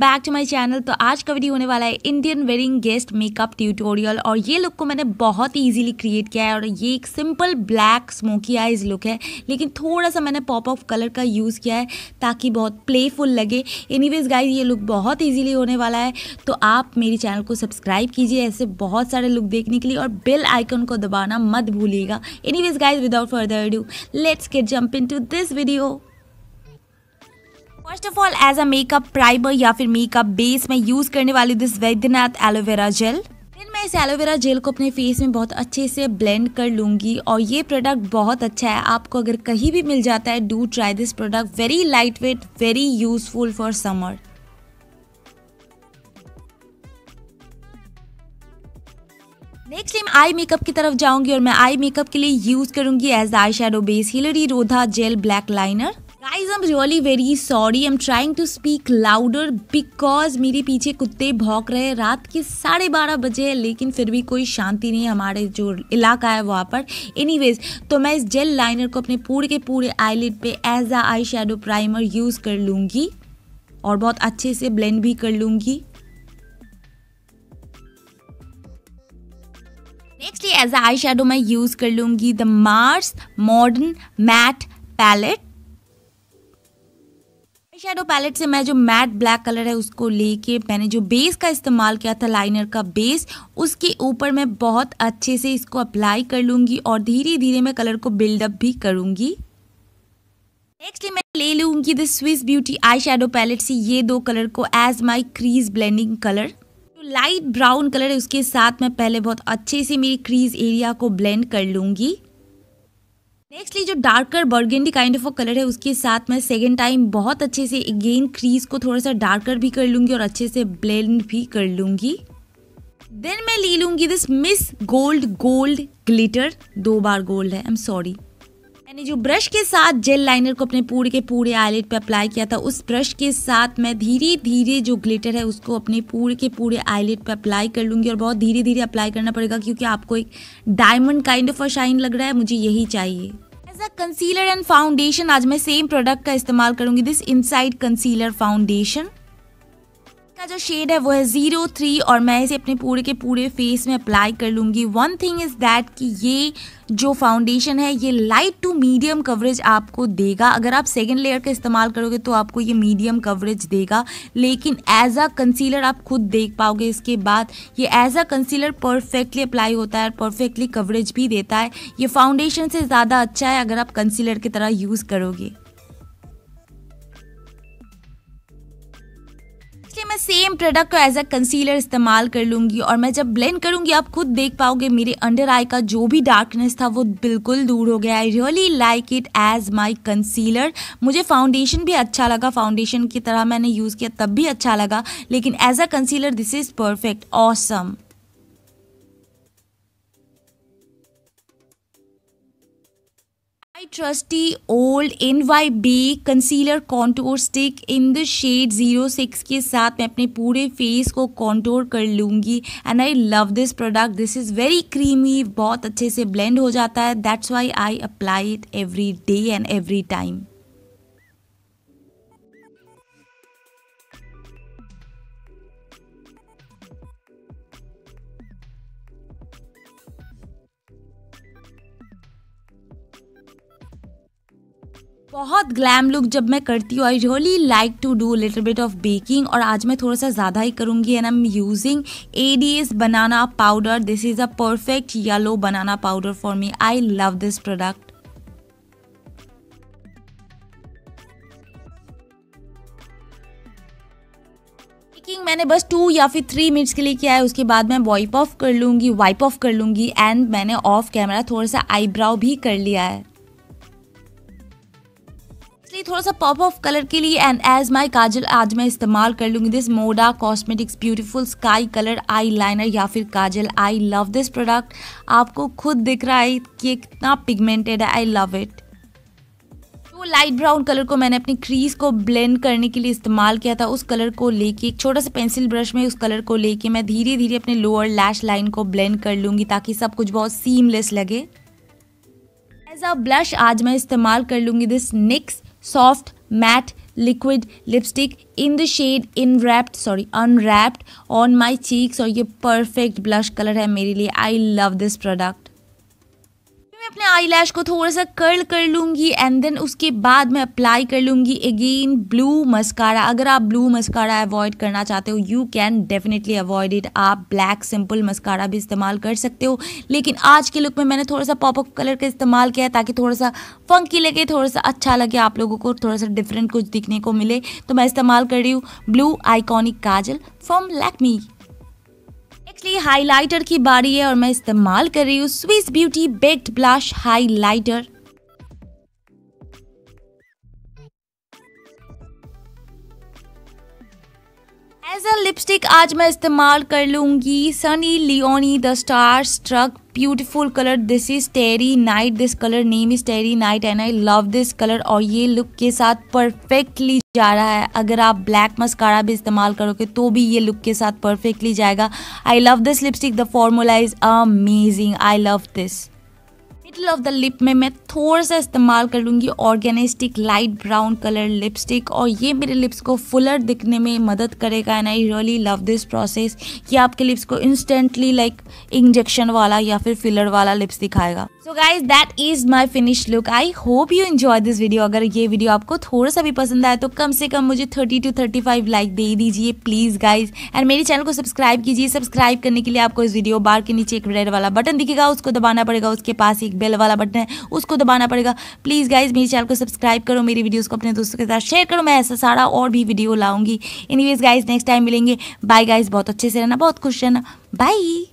Back to my channel. तो आज का वीडियो होने वाला है Indian wedding guest makeup tutorial और ये लुक को मैंने बहुत ही इजीली क्रिएट किया है और ये एक simple black smoky eyes look है। लेकिन थोड़ा सा मैंने पॉप ऑफ़ कलर का यूज़ किया है ताकि बहुत प्लेफुल लगे। एनीवेज गाइज़ ये लुक बहुत ईजीली होने वाला है। तो आप मेरी चैनल को सब्सक्राइब कीजिए ऐसे बहुत सारे लुक देखने के लिए और बेल आइकन को दबाना मत भूलिएगा। Anyways guys without further do let's get jump in this video first of all as a makeup primer या फिर मेकअप बेस में यूज़ करने वाली दिस वैद्यनाथ एलोवेरा जेल फिर मैं इस एलोवेरा जेल को अपने फेस में बहुत अच्छे से ब्लेंड कर लूँगी और ये प्रोडक्ट बहुत अच्छा है। आपको अगर कहीं भी मिल जाता है do try this product very light weight very useful for summer next time eye makeup की तरफ़ जाऊँगी और मैं आई मेकअप के लिए यूज़ करूँगी as eye shadow base Hilary Rhoda gel black liner guys am really very sorry am trying to speak louder because मेरे पीछे कुत्ते भौंक रहे हैं। रात के साढ़े बारह बजे है, लेकिन फिर भी कोई शांति नहीं हमारे जो इलाका है वहाँ पर। एनी वेज तो मैं इस जेल लाइनर को अपने पूरे के पूरे आईलिड पे as a eye shadow primer use कर लूँगी और बहुत अच्छे से ब्लेंड भी कर लूँगी। Next as a eye shadow मैं यूज़ कर लूँगी the Mars modern matte palette shadow palette से मैं जो मैट ब्लैक कलर है उसको लेके मैंने जो बेस का इस्तेमाल किया था लाइनर का बेस उसके ऊपर मैं बहुत अच्छे से इसको अप्लाई कर लूँगी और धीरे धीरे मैं कलर को बिल्डअप भी करूँगी। नेक्स्ट मैं ले लूँगी the Swiss beauty eye shadow palette से ये दो कलर को as my crease blending colour जो लाइट ब्राउन कलर है, उसके साथ मैं पहले बहुत अच्छे से मेरी क्रीज एरिया को ब्लेंड कर लूँगी। नेक्स्टली जो darker burgundy kind of colour है, उसके साथ मैं सेकेंड टाइम बहुत अच्छे से अगेन क्रीज को थोड़ा सा डार्कर भी कर लूँगी और अच्छे से ब्लेंड भी कर लूँगी। देन मैं ले लूँगी this miss gold gold glitter दो बार गोल्ड है आई एम सॉरी मैंने जो ब्रश के साथ जेल लाइनर को अपने पूरे के पूरे आईलेट पे अप्लाई किया था, उस ब्रश के साथ मैं धीरे धीरे जो ग्लिटर है, उसको अपने पूरे के पूरे आईलेट पे अप्लाई कर लूँगी और बहुत धीरे धीरे अप्लाई करना पड़ेगा क्योंकि आपको एक डायमंड काइंड ऑफ़ शाइन लग रहा है, मुझे यही चाहिए। As a concealer and foundation आज मैं सेम प्रोडक्ट का इस्तेमाल करूँगी दिस इनसाइड कंसीलर फाउंडेशन का जो शेड है, वो है ज़ीरो थ्री और मैं इसे अपने पूरे के पूरे फेस में अप्लाई कर लूँगी। वन थिंग इज़ दैट कि ये जो फाउंडेशन है, ये लाइट टू मीडियम कवरेज आपको देगा। अगर आप सेकेंड लेयर का इस्तेमाल करोगे तो आपको ये मीडियम कवरेज देगा। लेकिन एज अ कंसीलर आप खुद देख पाओगे इसके बाद, ये as a concealer perfectly apply होता है और परफेक्टली कवरेज भी देता है। ये फाउंडेशन से ज़्यादा अच्छा है अगर आप कंसीलर की तरह यूज़ करोगे। सेम प्रोडक्ट को एज अ कंसीलर इस्तेमाल कर लूँगी और मैं जब ब्लेंड करूँगी, आप खुद देख पाओगे, मेरे अंडर आई का जो भी डार्कनेस था, वो बिल्कुल दूर हो गया। I really like it as my concealer मुझे फाउंडेशन भी अच्छा लगा। फाउंडेशन की तरह मैंने यूज़ किया, तब भी अच्छा लगा। लेकिन as a concealer this is perfect awesome N Y B concealer contour stick in the shade zero six के साथ मैं अपने पूरे फेस को कॉन्टोर कर लूँगी। And I love this product this is very creamy बहुत अच्छे से ब्लेंड हो जाता है। That's why I apply it every day and every time बहुत ग्लैम लुक जब मैं करती हूँ I really like to do little bit of baking और आज मैं थोड़ा सा ज़्यादा ही करूँगी and I am using A D S banana powder this is a perfect yellow banana powder for me I love this product baking मैंने बस टू या फिर थ्री मिनट्स के लिए किया है, उसके बाद मैं वाइप ऑफ़ कर लूँगी वाइप ऑफ़ कर लूँगी एंड मैंने ऑफ़ कैमरा थोड़ा सा आईब्राउ भी कर लिया है। इसलिए थोड़ा सा पॉप ऑफ़ कलर के लिए एंड एज माई काजल आज मैं इस्तेमाल कर लूँगी this Moda cosmetics beautiful sky colour eye liner या फिर kajal I love this product आपको खुद दिख रहा है कि कितना पिगमेंटेड है आई लव इट वो लाइट ब्राउन कलर को मैंने अपनी क्रीज को ब्लेंड करने के लिए इस्तेमाल किया था, उस कलर को लेके, एक छोटा सा पेंसिल ब्रश में उस कलर को लेके मैं धीरे धीरे अपने लोअर लैश लाइन को ब्लेंड कर लूँगी ताकि सब कुछ बहुत सीमलेस लगे। एज अ ब्लश आज मैं इस्तेमाल कर लूँगी this NYX soft matte liquid lipstick in the shade in wrapped sorry unwrapped on my cheeks और ये परफेक्ट ब्लश कलर है मेरे लिए. आई लव दिस प्रोडक्ट अपने आई लैश को थोड़ा सा कर्ल कर लूँगी एंड देन उसके बाद मैं अप्लाई कर लूँगी अगेन ब्लू मस्कारा अगर आप ब्लू मस्कारा अवॉइड करना चाहते हो you can definitely avoid it आप ब्लैक सिंपल मस्कारा भी इस्तेमाल कर सकते हो. लेकिन आज के लुक में मैंने थोड़ा सा पॉपअप कलर का इस्तेमाल किया है ताकि थोड़ा सा फंकी लगे थोड़ा सा अच्छा लगे आप लोगों को थोड़ा सा डिफरेंट कुछ दिखने को मिले तो मैं इस्तेमाल कर रही हूँ blue iconic kajal from Lakme actually highlighter की बारी है और मैं इस्तेमाल कर रही हूँ Swiss beauty baked blush highlighter as a lipstick आज मैं इस्तेमाल कर लूँगी Sunny Leone the star struck beautiful colour this is Terry night this colour name is Terry night and I love this colour और ये लुक के साथ perfectly जा रहा है। अगर आप ब्लैक मस्कारा भी इस्तेमाल करोगे तो भी ये लुक के साथ परफेक्टली जाएगा। I love this lipstick the formula is amazing I love this middle of the lip में मैं थोड़ा सा इस्तेमाल कर लूँगी ऑर्गेनिस्टिक लाइट ब्राउन कलर लिपस्टिक और ये मेरे लिप्स को फुलर दिखने में मदद करेगा and I really love this process ये आपके लिप्स को इंस्टेंटली लाइक इंजेक्शन वाला या फिर फिलर वाला लिप्स दिखाएगा। So guys that is my finish look I hope you enjoy this video अगर ये वीडियो आपको थोड़ा सा भी पसंद आया तो कम से कम मुझे thirty two thirty five like दे दीजिए प्लीज़ गाइज़ एंड मेरे चैनल को सब्सक्राइब कीजिए। सब्सक्राइब करने के लिए आपको इस वीडियो बार के नीचे एक रेड वाला बटन दिखेगा, उसको दबाना पड़ेगा, उसके पास एक बेल वाला बटन है, उसको दबाना पड़ेगा। प्लीज़ गाइज़ मेरे चैनल को सब्सक्राइब करो, मेरी वीडियोज़ को अपने दोस्तों के साथ शेयर करो, मैं ऐसा सारा और भी वीडियो लाऊँगी। एनीवेज गाइज़ नेक्स्ट टाइम मिलेंगे। बाय गाइज़ बहुत अच्छे से रहना, बहुत खुश रहना। बाय